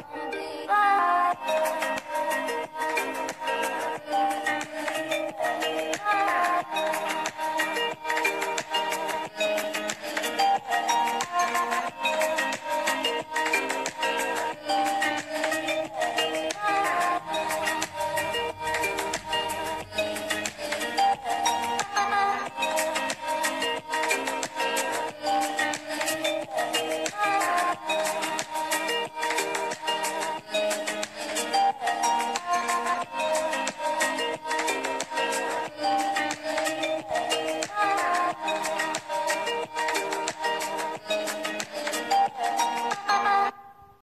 Yeah.